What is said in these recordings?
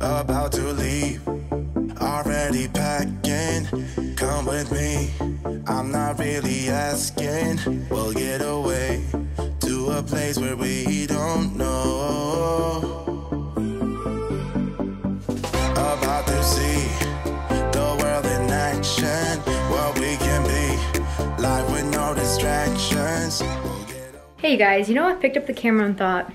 about to leave. Already packing, come with me. I'm not really asking. We'll get away to a place where we don't know. About to see the world in action, what we can be. Life with no distractions. We'll Hey guys, you know I picked up the camera and thought,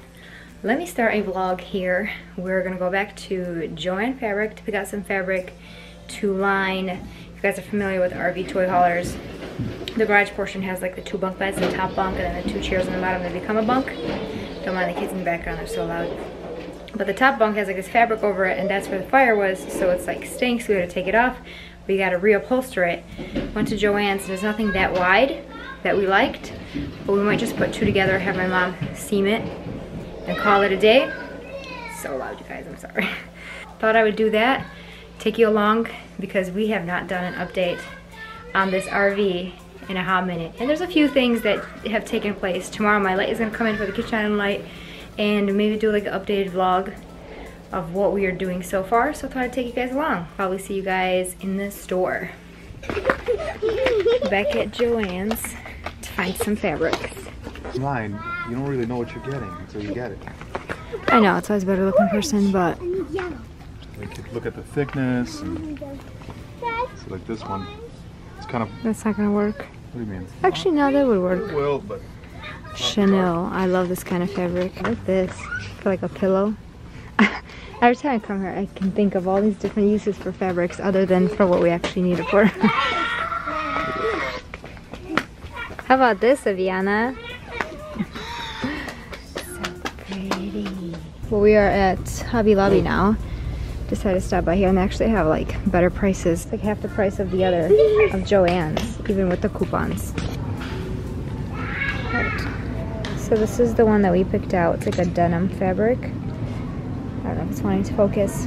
let me start a vlog here. We're gonna go back to Joann Fabric to pick out some fabric to line. If you guys are familiar with RV toy haulers, the garage portion has like the two bunk beds, the top bunk, and then the two chairs on the bottom that become a bunk. Don't mind the kids in the background, they're so loud. But the top bunk has like this fabric over it and that's where the fire was, so it's like stinks, we had to take it off. We gotta reupholster it. Went to Joann's, there's nothing that wide that we liked, but we might just put two together, have my mom seam it, and call it a day. So loud, you guys, I'm sorry. Thought I would do that, take you along, because we have not done an update on this RV in a hot minute. And there's a few things that have taken place. Tomorrow my light is gonna come in for the kitchen island light, and maybe do like an updated vlog of what we are doing so far. So I thought I'd take you guys along. Probably see you guys in the store. Back at Joann's to find some fabrics. Line, you don't really know what you're getting until you get it. I know, it's always a better looking person, but Like look at the thickness and so like this one. It's kind of that's not gonna work. what do you mean? Actually, no, that would work. It will, but Chanel. I love this kind of fabric. I like this for like a pillow. Every time I come here, I can think of all these different uses for fabrics other than for what we actually need it for. How about this, Aviana? Well, we are at Hobby Lobby now. Decided to stop by here and they actually have like better prices. Like half the price of the other, of Joann's, even with the coupons. Right. So this is the one that we picked out. It's like a denim fabric. I don't know if it's wanting to focus.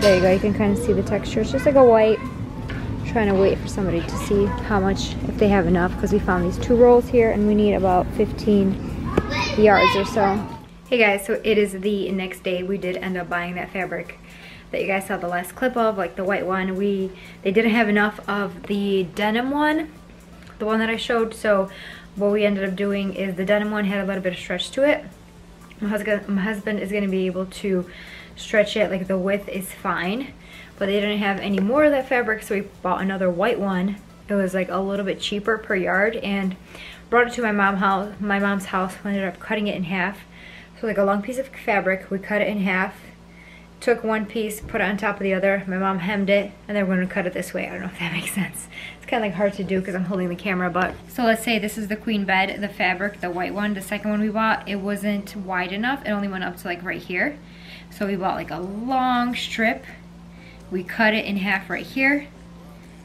There you go. You can kind of see the texture. It's just like a white. Trying to wait for somebody to see how much, if they have enough, because we found these two rolls here and we need about 15 yards or so. Hey guys, so it is the next day. We did end up buying that fabric that you guys saw the last clip of, like the white one. We They didn't have enough of the denim one, the one that I showed, so what we ended up doing is the denim one had a little bit of stretch to it. My husband, my husband is going to be able to stretch it, like the width is fine, but they didn't have any more of that fabric, so we bought another white one. It was like a little bit cheaper per yard, and brought it to my mom house, my mom's house. Ended up cutting it in half. Like a long piece of fabric, we cut it in half, took one piece, put it on top of the other. My mom hemmed it, and then we're gonna cut it this way. I don't know if that makes sense. It's kind of like hard to do because I'm holding the camera, but. So let's say this is the queen bed, the fabric, the white one. The second one we bought, it wasn't wide enough. It only went up to like right here. So we bought like a long strip. We cut it in half right here.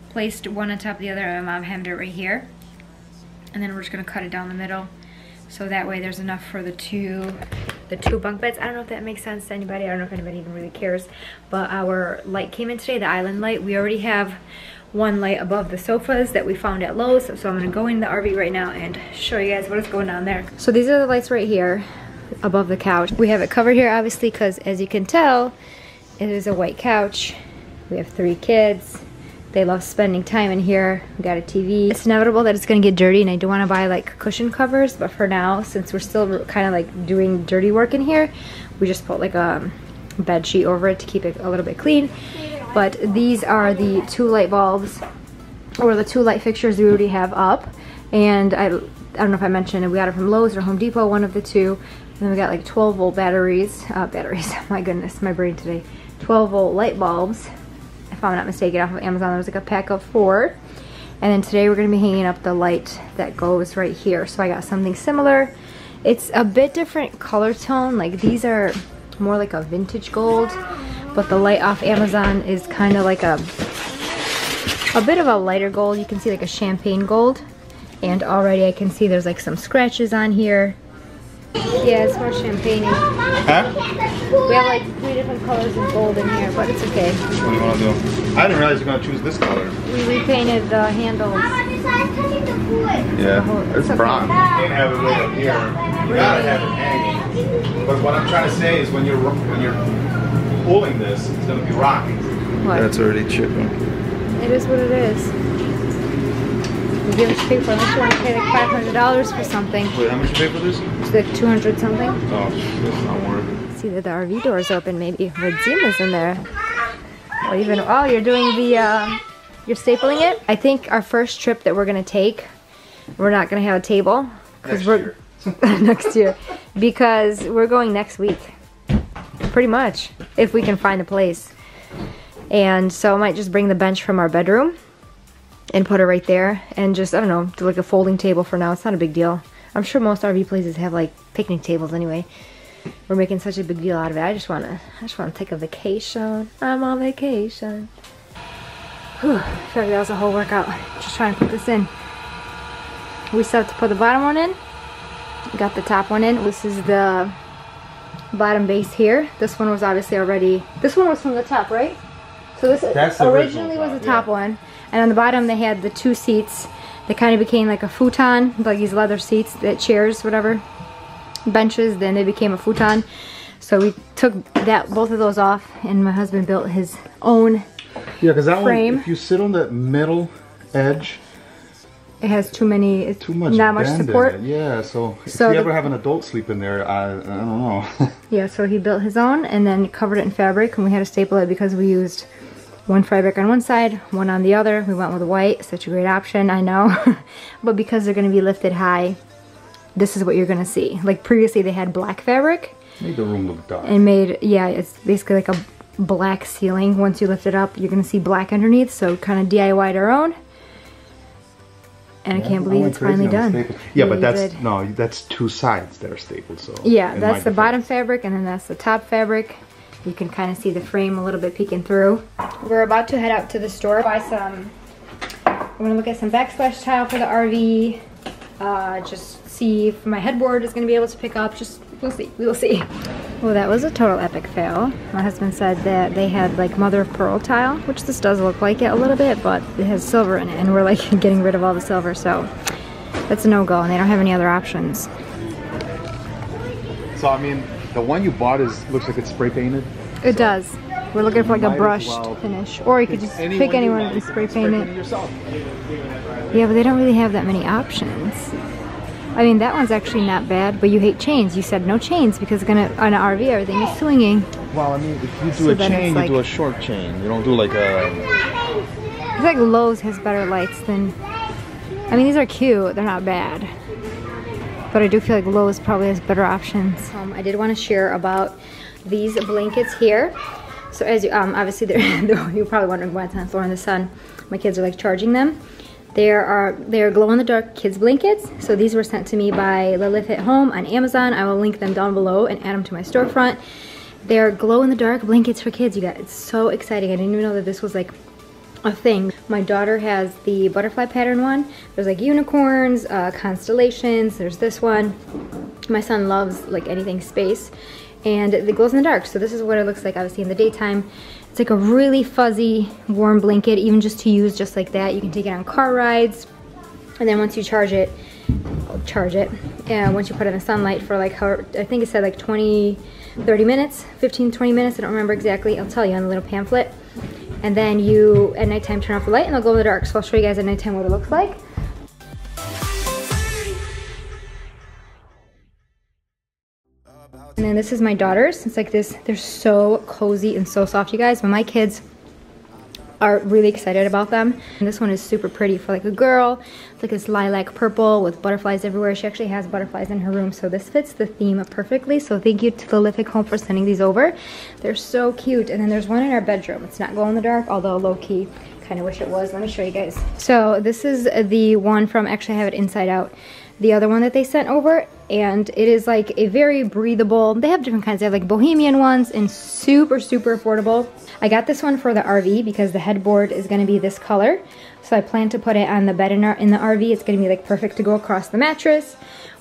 Placed one on top of the other, and my mom hemmed it right here. And then we're just gonna cut it down the middle. So that way there's enough for the two the two bunk beds. I don't know if that makes sense to anybody. I don't know if anybody even really cares. But our light came in today, the island light. We already have one light above the sofas that we found at Lowe's. So I'm gonna go in the RV right now and show you guys what is going on there. So these are the lights right here above the couch. We have it covered here obviously because as you can tell, it is a white couch. We have three kids. They love spending time in here. We got a TV. It's inevitable that it's gonna get dirty and I do wanna buy like cushion covers, but for now, since we're still kind of like doing dirty work in here, we just put like a bed sheet over it to keep it a little bit clean. But these are the two light bulbs or the two light fixtures we already have up. And I, I don't know if I mentioned it, we got it from Lowe's or Home Depot, one of the two. And then we got like 12 volt batteries, uh, batteries, my goodness, my brain today. 12 volt light bulbs if I'm not mistaken, off of Amazon. There was like a pack of four. And then today we're gonna be hanging up the light that goes right here. So I got something similar. It's a bit different color tone. Like these are more like a vintage gold, but the light off Amazon is kind of like a, a bit of a lighter gold. You can see like a champagne gold. And already I can see there's like some scratches on here. Yeah, it's more champagne. Huh? We have like three different colors of gold in here, but it's okay. What do you want to do? I didn't realize you're gonna choose this color. We repainted the handles. Yeah, it's okay. bronze. You can't have it right up here. You gotta have it hanging. But what I'm trying to say is when you're when you're pulling this, it's gonna be rocking. What? That's already chipping. It is what it is. You give us paper unless you want to pay like five hundred dollars for something. Wait, how much you pay for this? It's like two hundred something. Oh, that's not worth it. See that the RV door is open. Maybe Redzima's in there. Or even oh, you're doing the uh, you're stapling it. I think our first trip that we're gonna take, we're not gonna have a table because we're year. next year because we're going next week. Pretty much, if we can find a place. And so I might just bring the bench from our bedroom and put it right there and just, I don't know, do like a folding table for now. It's not a big deal. I'm sure most RV places have like picnic tables anyway. We're making such a big deal out of it. I just wanna, I just wanna take a vacation. I'm on vacation. Whew, I feel like that was a whole workout. Just trying to put this in. We still have to put the bottom one in. Got the top one in. This is the bottom base here. This one was obviously already, this one was from the top, right? So this That's originally original was the top, top one. And on the bottom they had the two seats. They kind of became like a futon, like these leather seats, that chairs, whatever, benches. Then they became a futon. So we took that both of those off, and my husband built his own. Yeah, because that Frame. one, if you sit on that middle edge, It has too many, it's too much not much support. Yeah, so if you the- ever have an adult sleep in there, I, I don't know. Yeah, so he built his own and then covered it in fabric, and we had to staple it because we used one fabric on one side, one on the other. We went with white, such a great option, I know. but because they're going to be lifted high, this is what you're going to see. Like previously, they had black fabric Made the room look dark. and made, yeah, it's basically like a black ceiling. Once you lift it up, you're going to see black underneath, so kind of DIY'd our own. And I can't believe went it's finally done. Yeah, but that's did. no, that's two sides that are stapled. So Yeah, that's the bottom fabric and then that's the top fabric. You can kind of see the frame a little bit peeking through. We're about to head out to the store, buy some, we're gonna look at some backsplash tile for the RV. Uh, just see if my headboard is gonna be able to pick up, just, we'll see, we will see. Well, that was a total epic fail. My husband said that they had like mother of pearl tile, which this does look like it a little bit, but it has silver in it and we're like getting rid of all the silver, so that's a no-go and they don't have any other options. So I mean, the one you bought is looks like it's spray painted. It does. We're looking for like a brushed well finish. Or you could just Anyone pick anyone and spray spray paint it. yourself. Yeah, but they don't really have that many options. I mean, that one's actually not bad, but you hate chains. You said no chains because gonna on an RV everything is swinging. Well, I mean, if you do So a chain, like- you do a short chain. You don't do like a... It's like Lowe's has better lights than. I mean, these are cute. They're not bad. But I do feel like Lowe's probably has better options. Um, I did want to share about these blankets here. So as you, um, obviously you're probably wondering why it's on the floor in the sun. My kids are like charging them. There are they're glow in the dark kids blankets. So these were sent to me by Lilith at Home on Amazon. I will link them down below and add them to my storefront. They're glow in the dark blankets for kids. You guys, it's so exciting. I didn't even know that this was like a thing. My daughter has the butterfly pattern one. There's like unicorns, uh, constellations. There's this one. My son loves like anything space, and it glows in the dark. So this is what it looks like. Obviously in the daytime, it's like a really fuzzy, warm blanket. Even just to use just like that, you can take it on car rides, and then once you charge it, charge it. And once you put it in the sunlight for like how I think it said like 20, 30 minutes, 15, 20 minutes. I don't remember exactly. I'll tell you on the little pamphlet and then you at nighttime turn off the light and they'll go in the dark. So I'll show you guys at nighttime what it looks like. And then this is my daughter's. It's like this, they're so cozy and so soft, you guys. But my kids are really excited about them. And this one is super pretty for like a girl. It's like this lilac purple with butterflies everywhere. She actually has butterflies in her room, so this fits the theme perfectly. So thank you to the Lithic Home for sending these over. They're so cute. And then there's one in our bedroom. It's not glow in the dark, although low key, kind of wish it was. Let me show you guys. So this is the one from, actually I have it inside out. The other one that they sent over, and it is like a very breathable, they have different kinds. They have like bohemian ones and super, super affordable. I got this one for the RV because the headboard is gonna be this color. So I plan to put it on the bed in, our, in the RV. It's gonna be like perfect to go across the mattress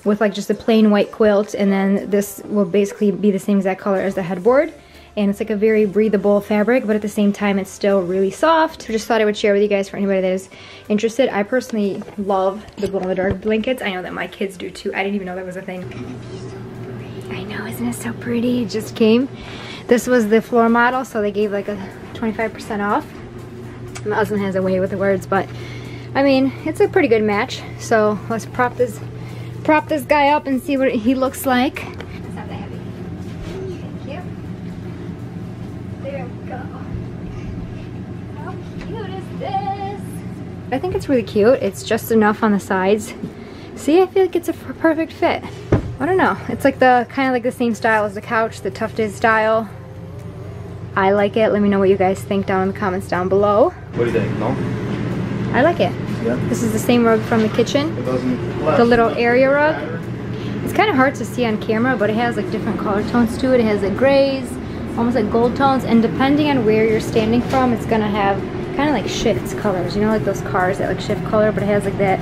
with like just a plain white quilt. And then this will basically be the same exact color as the headboard. And it's like a very breathable fabric, but at the same time, it's still really soft. I Just thought I would share with you guys for anybody that is interested. I personally love the glow-in-the-dark blankets. I know that my kids do too. I didn't even know that was a thing. I know, isn't it so pretty? It just came. This was the floor model, so they gave like a 25% off. My husband has a way with the words, but I mean, it's a pretty good match. So let's prop this prop this guy up and see what he looks like. It's not that heavy. Thank you. There we go. How cute is this? I think it's really cute. It's just enough on the sides. See, I feel like it's a perfect fit. I don't know. It's like the kind of like the same style as the couch, the tufted style. I like it. Let me know what you guys think down in the comments down below. What do you think? No? I like it. Yeah. This is the same rug from the kitchen. It doesn't. The little area rug. It's kind of hard to see on camera, but it has like different color tones to it. It has like grays, almost like gold tones, and depending on where you're standing from, it's gonna have kind of like shifts colors. You know, like those cars that like shift color, but it has like that.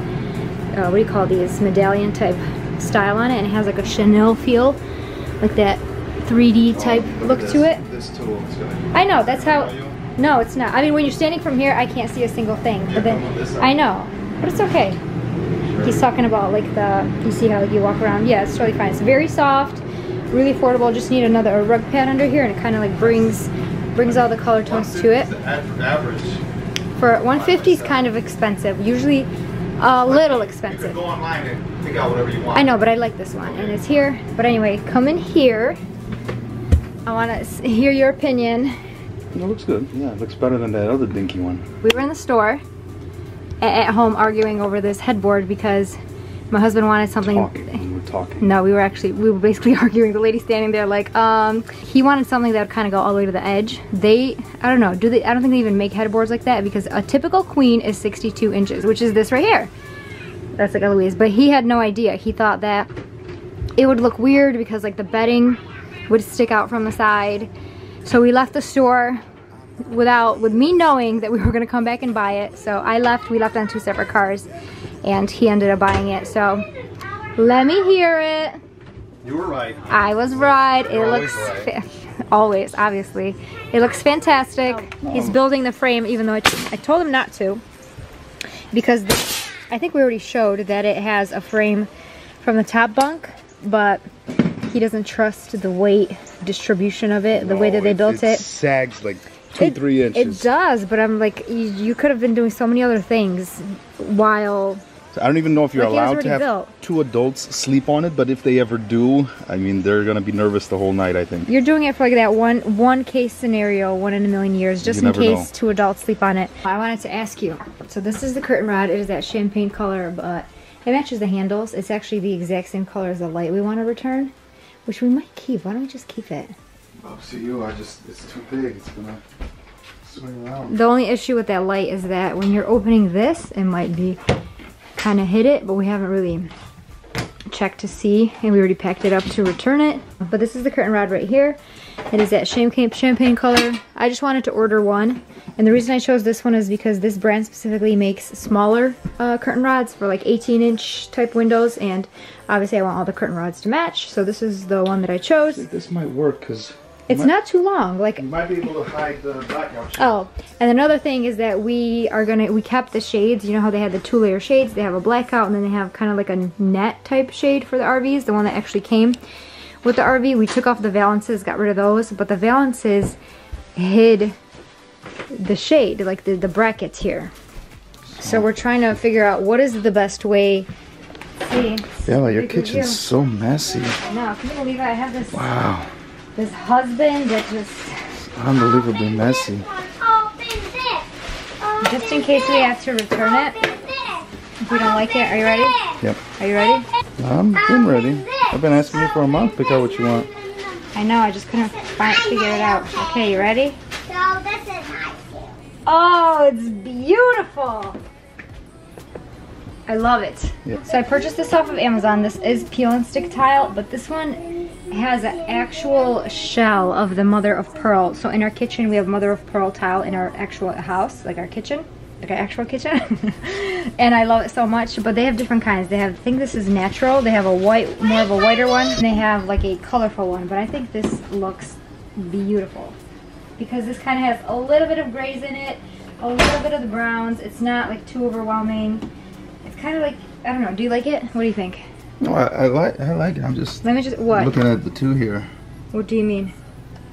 Uh, what do you call these medallion type style on it, and it has like a Chanel feel, like that 3D type look to it. This tool. I know that's how. No, it's not. I mean, when you're standing from here, I can't see a single thing. But then this. I know, but it's okay. He's talking about like the. You see how you walk around? Yeah, it's totally fine. It's very soft, really affordable. Just need another rug pad under here, and it kind of like brings brings all the color tones to it. Average. For 150 is kind of expensive. Usually, a little You expensive. can go online and pick out whatever you want. I know, but I like this one, and it's here. But anyway, come in here. I want to hear your opinion. It looks good. Yeah, it looks better than that other dinky one. we were in the store at home arguing over this headboard because my husband wanted something. Talking. We were talking. no we were actually we were basically arguing. The lady standing there like um he wanted something that would kind of go all the way to the edge. They i don't know do they i don't think they even make headboards like that because a typical queen is 62 inches which is this right here. That's like eloise but he had no idea. He thought that it would look weird because like the bedding would stick out from the side. So we left the store without with me knowing that we were going to come back and buy it. So i left we left on two separate cars and he ended up buying it so let me hear it You were right. i was right it You're always looks right. always obviously it looks fantastic he's building the frame even though I, I told him not to because the, i think we already showed that it has a frame from the top bunk but he doesn't trust the weight distribution of it the way that they built it sags like two, it, three inches. It does, but I'm like, you, you could have been doing so many other things while. I don't even know if you're Like, allowed to have built. two adults sleep on it, but if they ever do, I mean, they're gonna be nervous the whole night. I think. You're doing it for like that one one case scenario, one in a million years, just You in case know. two adults sleep on it. I wanted to ask you. So this is the curtain rod. It is that champagne color, but it matches the handles. It's actually the exact same color as the light we want to return, which we might keep. Why don't we just keep it? Up to you. I just it's too big. It's gonna swing around. The only issue with that light is that when you're opening this, it might be kind of hit it, but we haven't really checked to see, and we already packed it up to return it. But this is the curtain rod right here. It is that champagne champagne color. I just wanted to order one, and the reason I chose this one is because this brand specifically makes smaller uh, curtain rods for like 18 inch type windows, and obviously I want all the curtain rods to match. So this is the one that I chose. This might work because It's not too long, like You might be able to hide the blackout. shade. Oh, and another thing is that we are gonna we kept the shades. You know how they had the two layer shades? They have a blackout and then they have kind of like a net type shade for the RVs, the one that actually came with the RV. We took off the valances, got rid of those, but the valances hid the shade, like the, the brackets here. So we're trying to figure out what is the best way. See, Yeah, like your Big review. kitchen's so messy. No, can you believe I have this Wow, this husband that just unbelievably messy. just in case we have to return it. If we don't like it, are you ready? Yep. Are you ready? I'm been ready. I've been asking you for a month. Pick out what you want. I know, I just couldn't find, figure it out. Okay, you ready? So this is nice. Oh, it's beautiful. I love it. Yeah. So I purchased this off of Amazon. This is peel and stick tile, but this one has an actual shell of the mother of pearl. So in our kitchen, we have mother of pearl tile in our actual house, like our kitchen, like our actual kitchen. and I love it so much. But they have different kinds. They have, I think this is natural. They have a white, more of a whiter one. And they have like a colorful one. But I think this looks beautiful because this kind of has a little bit of grays in it, a little bit of the browns. It's not like too overwhelming. It's kind of like I don't know. Do you like it? What do you think? No, I, I like I like it. I'm just Let me just what? looking at the two here. What do you mean?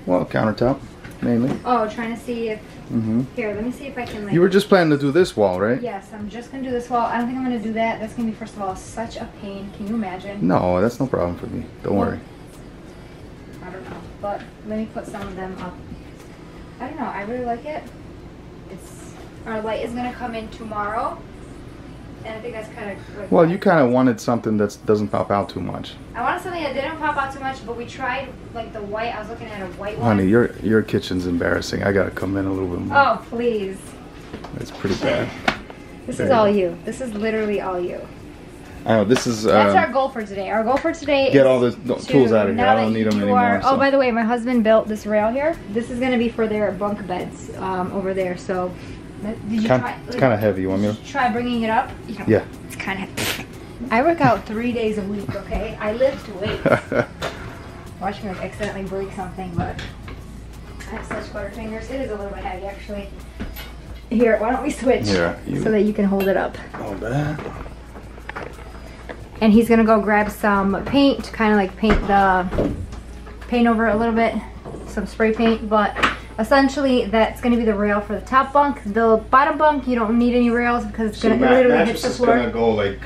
Well, countertop, mainly. Oh, trying to see if. hmm Here, let me see if I can like. You were just planning to do this wall, right? Yes, I'm just gonna do this wall. I don't think I'm gonna do that. That's gonna be first of all such a pain. Can you imagine? No, that's no problem for me. Don't worry. I don't know, but let me put some of them up. I don't know. I really like it. It's our light is gonna come in tomorrow, and I think that's kind of. Well, you kind of wanted something that doesn't pop out too much. I wanted something that didn't pop out too much, but we tried like the white. I was looking at a white one. Honey, your your kitchen's embarrassing. I gotta come in a little bit more. Oh please! It's pretty bad. This There is you all go. you. This is literally all you. I know this is. That's our Uh, goal for today. Our goal for today get is all the to- tools out of here. I don't need them anymore. are- Oh, so. by the way, my husband built this rail here. This is gonna be for their bunk beds um, over there. So, did Kind- try? it's kind of heavy. You want me to? try bringing it up? You know, Yeah. It's kind of. Heavy. I work out three days a week. Okay, I lift weights. to? Watch me like accidentally break something, but I have such butter fingers. It is a little bit heavy, actually. Here, why don't we switch Here, you- so that you can hold it up? All that. and he's gonna go grab some paint, to kind of like paint the paint over a little bit, some spray paint. But essentially, that's gonna be the rail for the top bunk. The bottom bunk, you don't need any rails because it's gonna literally hit the floor. gonna go like.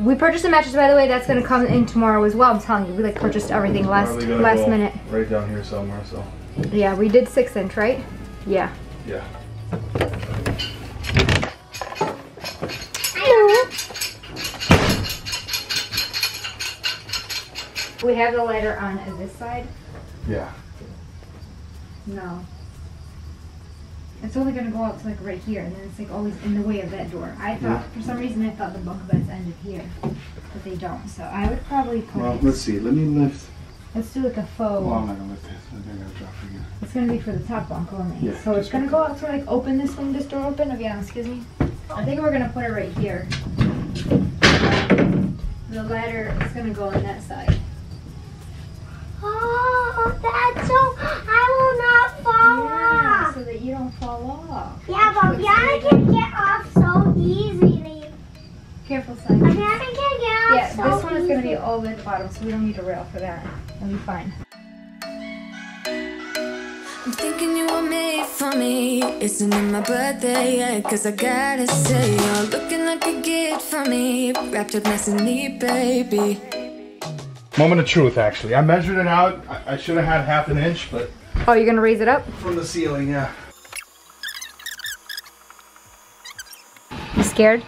We purchased a mattress, by the way. That's gonna come in tomorrow as well. I'm telling you, we like purchased everything last last minute. Right down here somewhere. So. Yeah, we did six inch, right? Yeah. Yeah. We have the lighter on this side. Yeah. No. It's only gonna go out to like right here, and then it's like always in the way of that door. I thought, for some reason, I thought the bunk beds ended here, but they don't. So I would probably put Well, it. let's see. Let me lift. Let's do like a faux. Well, I'm not gonna lift this. I think I gotta drop it again. It's gonna be for the top bunk only. Yeah, so it's just gonna go out to like open this thing, this door open. Oh yeah, excuse me. I think we're gonna put it right here. The ladder is gonna go on that side. Oh, that's so I will not fall Yeah, off. so that you don't fall off. Yeah, but Piana can get off so easily. Careful, son. Piana can get off Yeah, so this one is gonna be all the way at the bottom, so we don't need a rail for that. It'll be fine. I'm thinking you were made for me. Isn't it my birthday yet? Cause I gotta say, you're looking like a gift for me. Wrapped up nice and neat, baby. Moment of truth, actually. I measured it out. I, I should have had half an inch, but Oh, you're gonna raise it up? from the ceiling, yeah. You scared?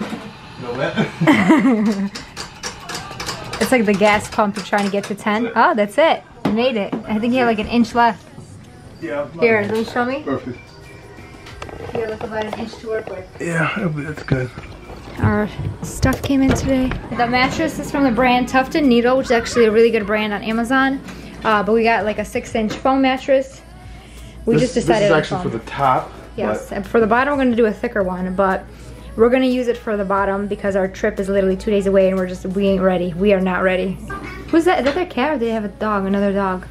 No wet. It's like the gas pump you're trying to get to 10. Oh, that's it. You made it. I think you have like an inch left. yeah. Here, let me show me. Perfect. You have about an inch to work with. Yeah, that's good. Our stuff came in today. The mattress is from the brand Tuft and Needle, which is actually a really good brand on Amazon. Uh, but we got like a six inch foam mattress. We just decided This is actually for the top. Yes, and for the bottom, we're gonna do a thicker one, but we're gonna use it for the bottom because our trip is literally two days away, and we're just we ain't ready. We are not ready. Who's that? Is that their cat or do they have a dog? Another dog?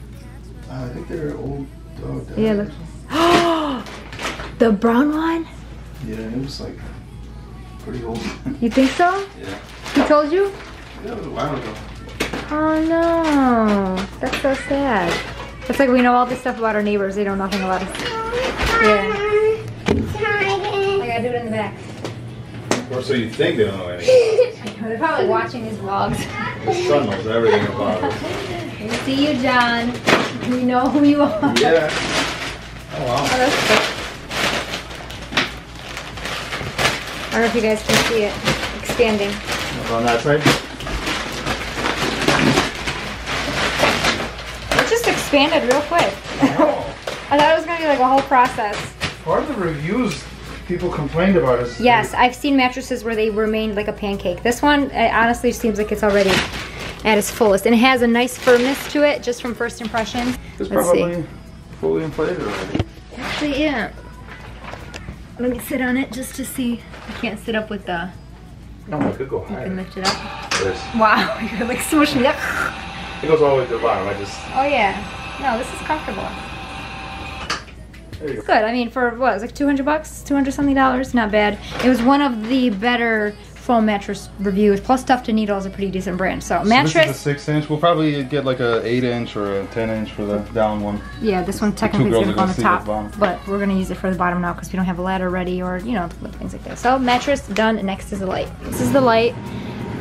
Uh, I think they're old dog. Yeah. Look. the brown one? Yeah, it was like pretty old. You think so? yeah. He told you? Yeah, it was a while ago. Oh no, that's so sad. It's like we know all this stuff about our neighbors. They know nothing about us. Yeah. I gotta do it in the back. Or so you think they don't know anything. They're probably watching these vlogs. The son knows everything about it. We see you, John. We know who you are. Yeah. Oh Oh, wow. that's good. I don't know if you guys can see it expanding. On that side? It just expanded real quick. I thought it was gonna be like a whole process. Part of the reviews people complained about is Yes, I've seen mattresses where they remained like a pancake. This one, it honestly seems like it's already at its fullest. And it has a nice firmness to it, just from first impression. it's Let's probably see. fully inflated already. Actually, yeah. Let me sit on it just to see. I can't sit up with the, No, it could go you can lift it up. There's- Wow, you're like smushing it up. It goes all the way to the bottom. I just Oh yeah. No, this is comfortable. go. Good. I mean, for what? It was like 200 bucks, 200 something dollars. Not bad. It was one of the better foam mattress reviews. Plus, Tuft and Needle is a pretty decent brand. So So this mattress. is a six inch. We'll probably get like a eight inch or a ten inch for the down one. Yeah, this one technically is gonna go on the top, the but we're gonna use it for the bottom now because we don't have a ladder ready or you know things like that. So mattress done. Next is the light. This is the light.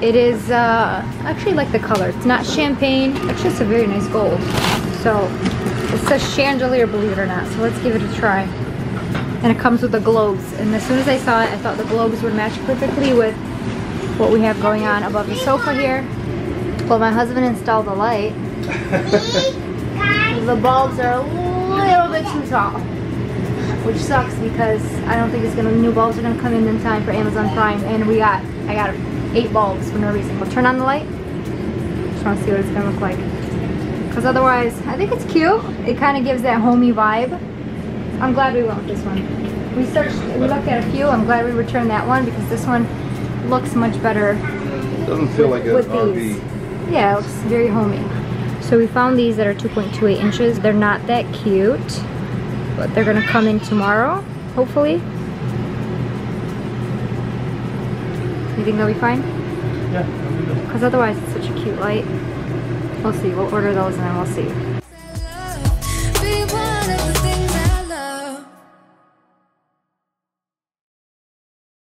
It is uh, actually like the color. It's not champagne. Actually, it's a very nice gold. So it says chandelier, believe it or not. So let's give it a try. And it comes with the globes. And as soon as I saw it, I thought the globes would match perfectly with what we have going on above the sofa here. Well, my husband installed the light. The bulbs are a little bit too tall, which sucks because I don't think it's gonna. New bulbs are gonna come in in time for Amazon Prime, and we got I got eight bulbs for no reason. We'll turn on the light. Just want to see what it's gonna look like. Because otherwise, I think it's cute. It kind of gives that homey vibe. I'm glad we went with this one. We searched, we looked at a few. I'm glad we returned that one because this one looks much better it Doesn't feel like an with RV. these. Yeah, it looks very homey. So we found these that are 2.28 inches. They're not that cute, but they're gonna come in tomorrow, hopefully. You think they'll be fine? Yeah. that'll be good. Because otherwise it's such a cute light. We'll see, we'll order those and then we'll see.